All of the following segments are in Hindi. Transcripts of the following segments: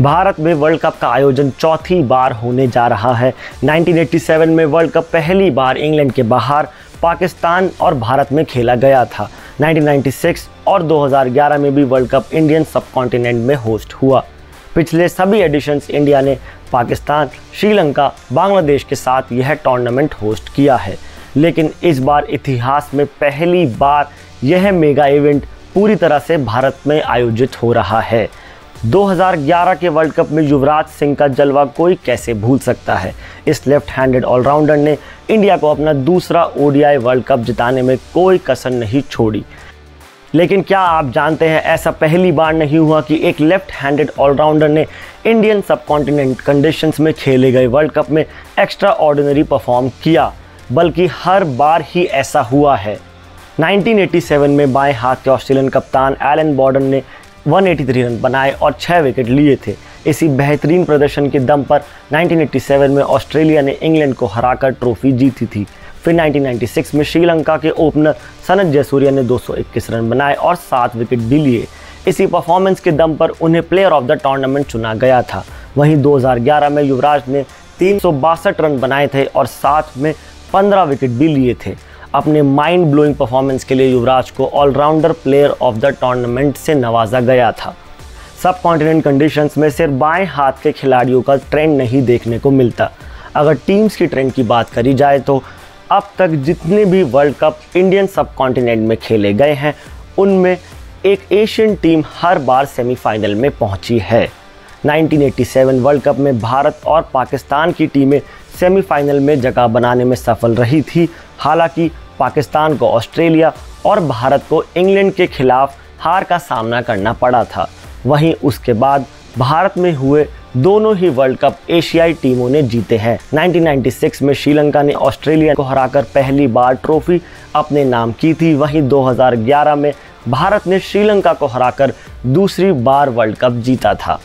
भारत में वर्ल्ड कप का आयोजन चौथी बार होने जा रहा है। 1987 में वर्ल्ड कप पहली बार इंग्लैंड के बाहर पाकिस्तान और भारत में खेला गया था। 1996 और 2011 में भी world cup Indian subcontinent में होस्ट हुआ। पिछले सभी एडिशंस इंडिया ने पाकिस्तान, श्रीलंका, बांग्लादेश के साथ यह टूर्नामेंट होस्ट किया है। लेकिन इस बार इतिहास में पहली बार यह मेगा इवेंट पूरी तरह से भारत में आयोजित हो रहा है। 2011 के वर्ल्ड कप में युवराज सिंह का जलवा कोई कैसे भूल सकता है? इस लेफ़्ट हैंडेड ऑलराउंडर ने इंडिया को अपना दूसरा ओडीआई वर्ल्ड कप जिताने में कोई कसर नहीं छोड़ी। लेकिन क्या आप जानते हैं, ऐसा पहली बार नहीं हुआ कि एक लेफ़्ट हैंडेड ऑलराउंडर ने इंडियन सब कॉन्टिनेंट कंडीशंस में खेले गए वर्ल्ड कप में एक्स्ट्रा ऑर्डिनरी परफॉर्म किया? बल्कि हर बार ही ऐसा हुआ है। 1987 में बाएँ हाथ के ऑस्ट्रेलियन कप्तान एलन बॉर्डन ने 183 रन बनाए और छः विकेट लिए थे। इसी बेहतरीन प्रदर्शन के दम पर 1987 में ऑस्ट्रेलिया ने इंग्लैंड को हराकर ट्रॉफी जीती थी। फिर 1996 में श्रीलंका के ओपनर सनत जयसूर्या ने 221 रन बनाए और सात विकेट भी लिए। इसी परफॉर्मेंस के दम पर उन्हें प्लेयर ऑफ़ द टूर्नामेंट चुना गया था। वहीं 2011 में युवराज ने तीन सौ बासठ रन बनाए थे और साथ में 15 विकेट भी लिए थे। अपने माइंड ब्लोइंग परफॉर्मेंस के लिए युवराज को allrounder player of the tournament से नवाजा गया था। सब कॉन्टिनेंट कंडीशंस में सिर्फ़ बाएँ हाथ के खिलाड़ियों का ट्रेंड नहीं देखने को मिलता। अगर टीम्स की ट्रेंड की बात करी जाए तो अब तक जितने भी world cup Indian subcontinent में खेले गए हैं, उनमें एक एशियन टीम हर बार सेमीफाइनल में पहुँची है। 1987 वर्ल्ड कप में भारत और पाकिस्तान की टीमें सेमीफाइनल में जगह बनाने में सफल रही थी। हालाँकि पाकिस्तान को ऑस्ट्रेलिया और भारत को इंग्लैंड के खिलाफ हार का सामना करना पड़ा था। वहीं उसके बाद भारत में हुए दोनों ही वर्ल्ड कप एशियाई टीमों ने जीते हैं। 1996 में श्रीलंका ने ऑस्ट्रेलिया को हराकर पहली बार ट्रॉफी अपने नाम की थी। वहीं 2011 में भारत ने श्रीलंका को हराकर दूसरी बार वर्ल्ड कप जीता था।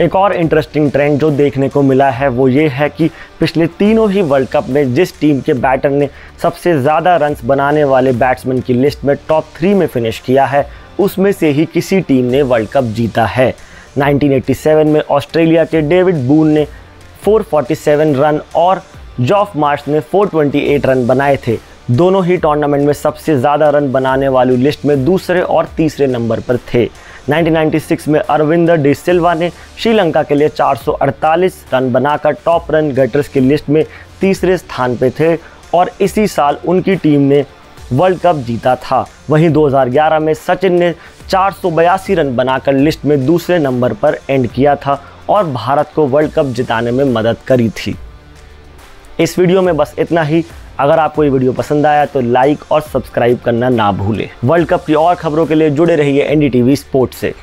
एक और इंटरेस्टिंग ट्रेंड जो देखने को मिला है वो ये है कि पिछले तीनों ही वर्ल्ड कप में जिस टीम के बैटर ने सबसे ज़्यादा रन्स बनाने वाले बैट्समैन की लिस्ट में टॉप थ्री में फिनिश किया है, उसमें से ही किसी टीम ने वर्ल्ड कप जीता है। 1987 में ऑस्ट्रेलिया के डेविड बून ने 447 रन और जॉफ मार्च ने 428 रन बनाए थे। दोनों ही टूर्नामेंट में सबसे ज़्यादा रन बनाने वाली लिस्ट में दूसरे और तीसरे नंबर पर थे। 1996 में अरविंद डी सिल्वा ने श्रीलंका के लिए 448 रन बनाकर टॉप रन गेटर्स की लिस्ट में तीसरे स्थान पे थे और इसी साल उनकी टीम ने वर्ल्ड कप जीता था। वहीं 2011 में सचिन ने चार सौ बयासी रन बनाकर लिस्ट में दूसरे नंबर पर एंड किया था और भारत को वर्ल्ड कप जिताने में मदद करी थी। इस वीडियो में बस इतना ही। अगर आपको ये वीडियो पसंद आया तो लाइक और सब्सक्राइब करना ना भूलें। वर्ल्ड कप की और खबरों के लिए जुड़े रहिए एनडीटीवी स्पोर्ट्स से।